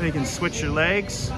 Then you can switch your legs.